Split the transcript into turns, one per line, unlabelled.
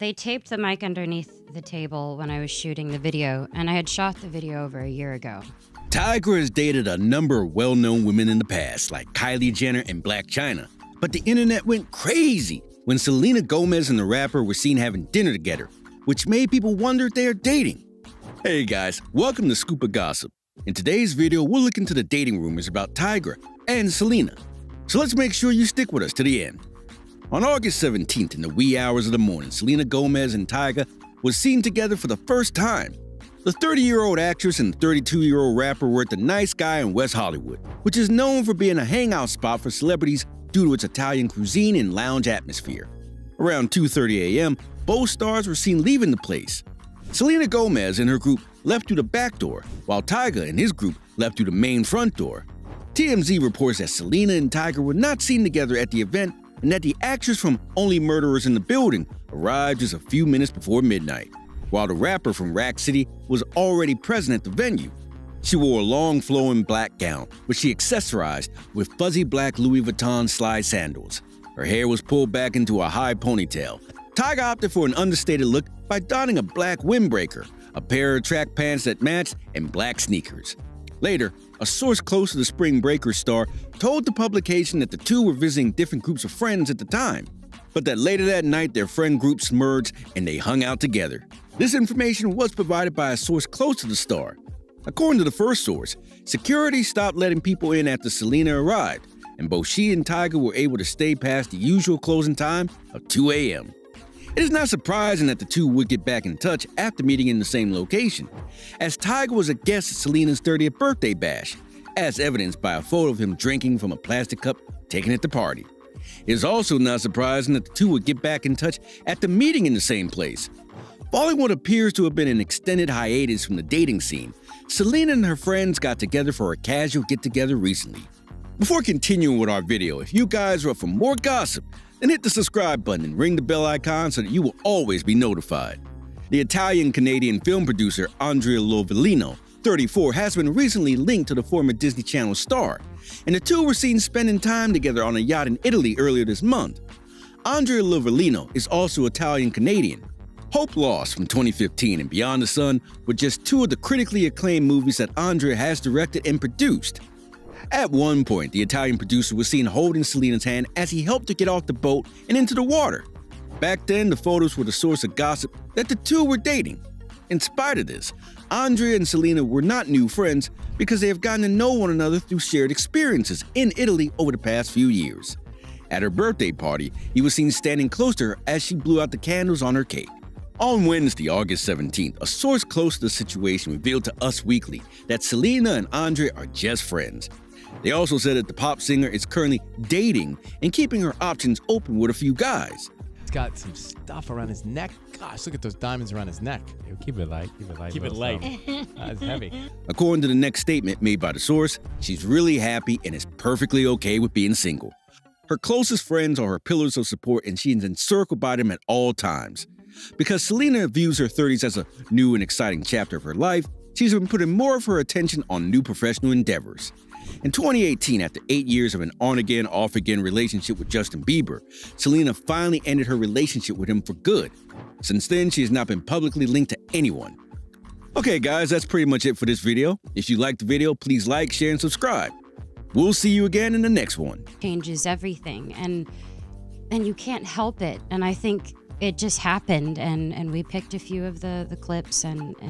They taped the mic underneath the table when I was shooting the video, and I had shot the video over a year ago.
Tyga has dated a number of well known women in the past, like Kylie Jenner and Blac Chyna. But the internet went crazy when Selena Gomez and the rapper were seen having dinner together, which made people wonder if they are dating. Hey guys, welcome to Scoop of Gossip. In today's video, we'll look into the dating rumors about Tyga and Selena. So let's make sure you stick with us to the end. On August 17th, in the wee hours of the morning, Selena Gomez and Tyga was seen together for the first time. The 30 year old actress and 32 year old rapper were at the Nice Guy in West Hollywood, which is known for being a hangout spot for celebrities due to its Italian cuisine and lounge atmosphere. Around 2:30 a.m., both stars were seen leaving the place. Selena Gomez and her group left through the back door, while Tyga and his group left through the main front door. TMZ reports that Selena and Tyga were not seen together at the event and that the actress from Only Murders in the Building arrived just a few minutes before midnight, while the rapper from Rack City was already present at the venue. She wore a long flowing black gown, which she accessorized with fuzzy black Louis Vuitton slide sandals. Her hair was pulled back into a high ponytail. Tyga opted for an understated look by donning a black windbreaker, a pair of track pants that matched, and black sneakers. Later, a source close to the Spring Breakers star told the publication that the two were visiting different groups of friends at the time, but that later that night their friend groups merged and they hung out together. This information was provided by a source close to the star. According to the first source, security stopped letting people in after Selena arrived, and both she and Tyga were able to stay past the usual closing time of 2 a.m. It is not surprising that the two would get back in touch after meeting in the same location, as Tyga was a guest at Selena's 30th birthday bash, as evidenced by a photo of him drinking from a plastic cup taken at the party. It is also not surprising that the two would get back in touch at the meeting in the same place. Following what appears to have been an extended hiatus from the dating scene, Selena and her friends got together for a casual get together recently. Before continuing with our video, if you guys are up for more gossip, then hit the subscribe button and ring the bell icon so that you will always be notified. The Italian Canadian film producer Andrea Iervolino, 34, has been recently linked to the former Disney Channel star, and the two were seen spending time together on a yacht in Italy earlier this month. Andrea Iervolino is also Italian Canadian. Hope Lost from 2015 and Beyond the Sun were just two of the critically acclaimed movies that Andrea has directed and produced. At one point, the Italian producer was seen holding Selena's hand as he helped her get off the boat and into the water. Back then, the photos were the source of gossip that the two were dating. In spite of this, Andrea and Selena were not new friends because they have gotten to know one another through shared experiences in Italy over the past few years. At her birthday party, he was seen standing close to her as she blew out the candles on her cake. On Wednesday, August 17th, a source close to the situation revealed to Us Weekly that Selena and Andre are just friends. They also said that the pop singer is currently dating and keeping her options open with a few guys.
He's got some stuff around his neck. Gosh, look at those diamonds around his neck.
Yo, keep it light. Keep it light.
Keep it light.
something.
That's heavy.
According to the next statement made by the source, she's really happy and is perfectly okay with being single. Her closest friends are her pillars of support and she is encircled by them at all times. Because Selena views her 30s as a new and exciting chapter of her life, she's been putting more of her attention on new professional endeavors. In 2018, after eight years of an on again, off again relationship with Justin Bieber, Selena finally ended her relationship with him for good. Since then, she has not been publicly linked to anyone. Okay, guys, that's pretty much it for this video. If you liked the video, please like, share, and subscribe. We'll see you again in the next one.
Changes everything, and and you can't help it. And I think it just happened, and and we picked a few of the the clips and and.